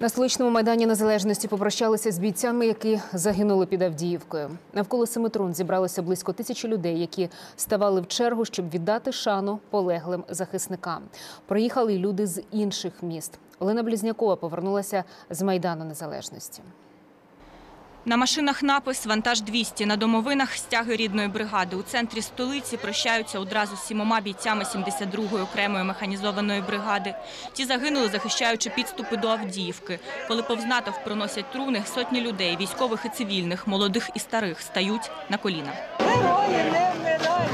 На столичному майдані Незалежності попрощалися з бійцями, які загинули під Авдіївкою. Навколо Семитрун зібралося близько тисячі людей, які ставали в чергу, щоб віддати шану полеглим захисникам. Приїхали й люди з інших міст. Олена Блізнякова повернулася з майдану Незалежності. На машинах напис «Вантаж 200», на домовинах стяги рідної бригади. У центрі столиці прощаються одразу з сімома бійцями 72-ї окремої механізованої бригади. Ті загинули, захищаючи підступи до Авдіївки. Коли повз натовп проносять труни, сотні людей, військових і цивільних, молодих і старих, стають на коліна. Герої не вмирають!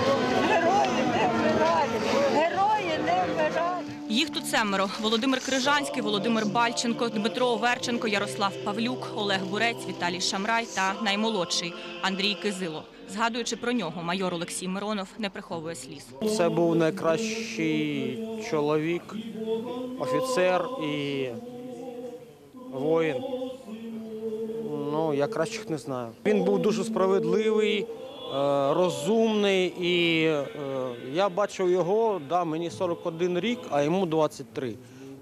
Герої не вмирають! Їх тут семеро – Володимир Крижанський, Володимир Бальченко, Дмитро Оверченко, Ярослав Павлюк, Олег Бурець, Віталій Шамрай та наймолодший Андрій Кизило. Згадуючи про нього, майор Олексій Миронов не приховує сліз. Це був найкращий чоловік, офіцер і воїн. Ну, я кращих не знаю. Він був дуже справедливий, розумний, і е, я бачив його, да, мені 41 рік, а йому 23.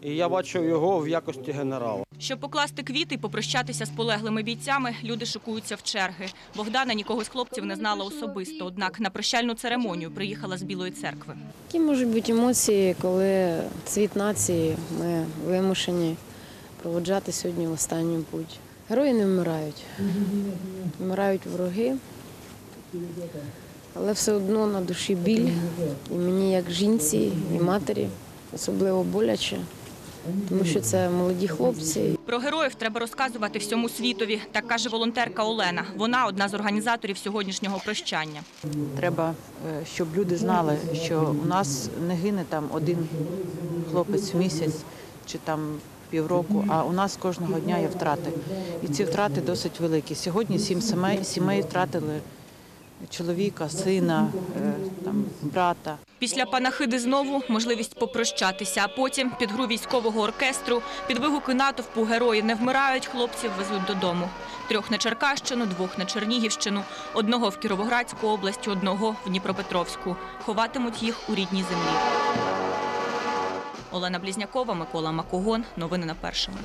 І я бачив його в якості генерала. Щоб покласти квіти і попрощатися з полеглими бійцями, люди шикуються в черги. Богдана нікого з хлопців не знала особисто, однак на прощальну церемонію приїхала з Білої церкви. Які можуть бути емоції, коли цвіт нації ми вимушені проводжати сьогодні в останню путь. Герої не вмирають. Вмирають вороги, але все одно на душі біль. І мені, як жінці і матері, особливо боляче, тому що це молоді хлопці, Про героїв треба розказувати всьому світові, так каже волонтерка Олена. Вона одна з організаторів сьогоднішнього прощання. Треба, е, щоб люди знали, що у нас не гине там один хлопець в місяць чи там півроку, а у нас кожного дня є втрати. І ці втрати досить великі. Сьогодні сім сімей, сімей втратили чоловіка, сина, е, там, брата. Після панахиди знову можливість попрощатися, а потім під гру військового оркестру, під вигуки натовпу герої не вмирають, хлопців везуть додому. Трьох на Черкащину, двох на Чернігівщину, одного в Кіровоградську область, одного в Дніпропетровську. Ховатимуть їх у рідній землі. Олена Блізнякова, Микола Макогон. Новини на першому.